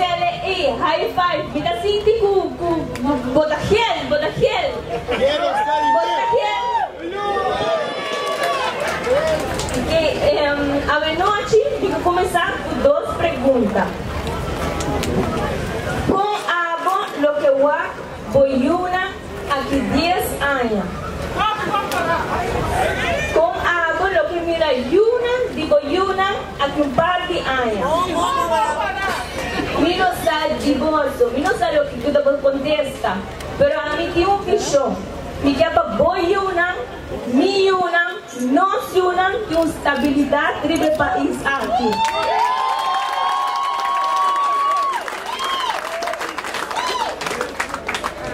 SLI, High Five, Vitacity, Q, Q, Botagiel, Botagiel. Quiero estar Que, a Benoit, vou começar com duas perguntas. Com a avó, lo que wa, boyuna, aqui 10 anos. Com a lo que mira, yuna, digo yuna, aqui um par de anos. Mi no sa divorcio, mi no sa lo que tú contesta, pero a mí que un pichón, mi que pa boy una, mi una, no se una, que una estabilidad triple país aquí.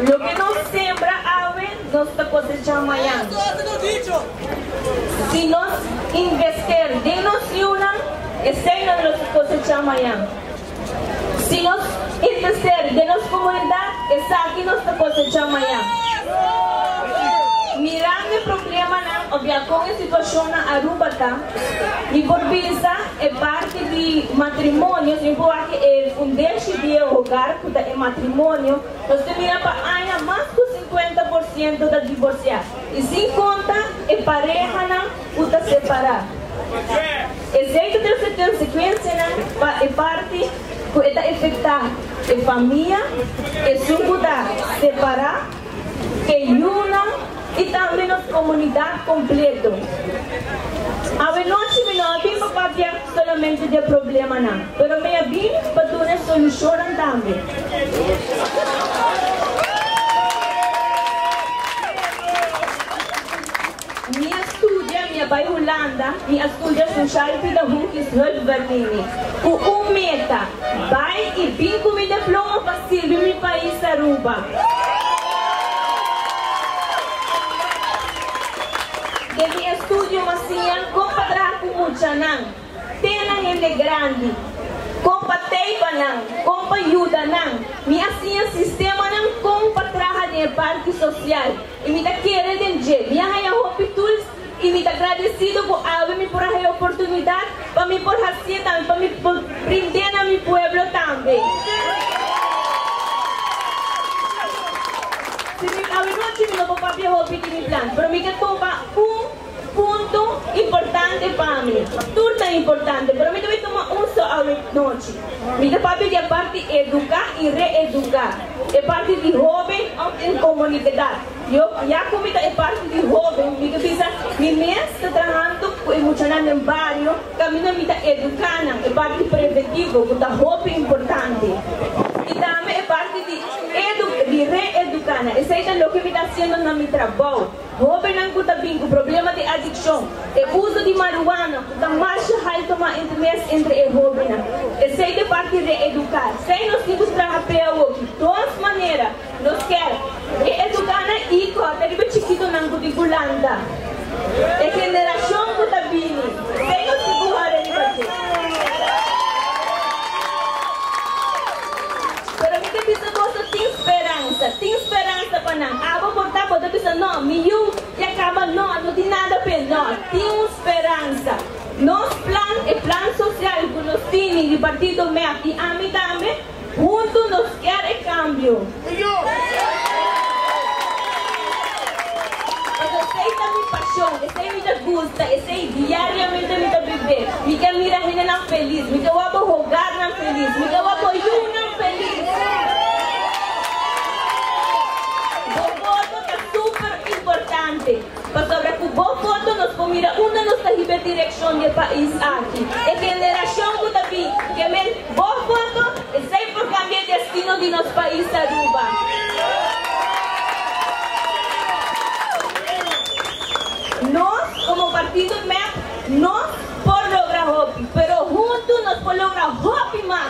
Lo que no siembra ave, no está cosechando mañana. Si nos investir de nos una, ese no lo cosecha mañana. Si nos interceder de nuestra comunidad, está aquí nuestra cosecha amanhã. Mirando o problema, obvia, com a situação na Aruba, tá? E por visa, é parte de matrimônio, se for que é um deixe de rogar, que é matrimônio, nós temos para ainda mais de 50% da divorciar. E sem conta, é pareja, não, está separar. Esse de ter consequência, é parte pueda afectar a família, a sociedade separar, que una e também a comunidade completa. A noite não vim para falar solamente de problema não, mas me vim para dar solução também. wygląda i studia sociale pedagógicos World Berlin. Com um meta, vai e bingo me diploma para servir meu país Aruba. Deve estúdio macian comparar com o Janang. Tena gente grande. Compa teipa não, compa ajuda não. Me assim sistema não compa traga de parque social. E me da querer de jeito. Me arranha hopi tools e me da agradecido por haberme por a oportunidade para me por hacer também, para me por brindar a mi pueblo também. Si mi mi no papá viejo mi plan, pero mi que toma un punto importante para mí. É importante, pero mi também toma um só avenoche. Mi que papi é parte educar e reeducar. É parte de jovem em comunidade. Eu já comida é parte de jovem, mi que pisa mi mês está trabalhando emocionando em barrio, caminho mi está educando, é parte preventivo, que é jovem importante. E também é parte de edu de reeducar. Isso é o que me está fazendo no meu trabalho. Jovem não está bem, o problema de adicção, o uso de marihuana, da mais alto interesse entre os jovens. Isso é de parte de reeducar. Sem nós temos trabalhar de todas maneiras, nós queremos reeducar e cortar o chiquito não de Gulanda. É geração que está vindo. Sem nós segurar ele Pero mi pisa cosa tem esperança, tem esperança para nós. Ah, vou voltar para pisa não, miu e acaba não, não tem nada para nós. Tem esperança. Nosso plano é plano social que nós temos de partido MEC e a mim também, junto nós queremos cambio. Minha paixão, essa é minha gusta, essa é diariamente minha viver. Me quer mirar a não feliz, me quer rogar não feliz, me quer apoiar não feliz. O voto é super importante. Para sobre o bom voto nós vamos mirar uma nossa direção do país aqui. Nos, como partido MEP, nos por lograr Hopi, pero juntos nos por lograr Hopi más.